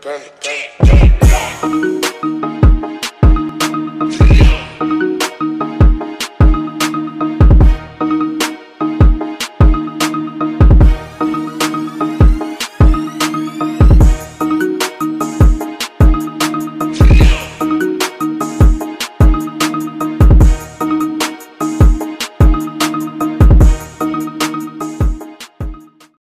panic, panic.